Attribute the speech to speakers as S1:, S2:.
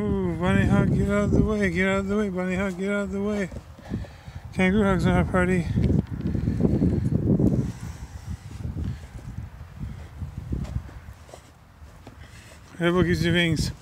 S1: Ooh, bunny hug, get out of the way, get out of the way, bunny hug, get out of the way. Kangaroo hugs on a party. Everybody gives you wings.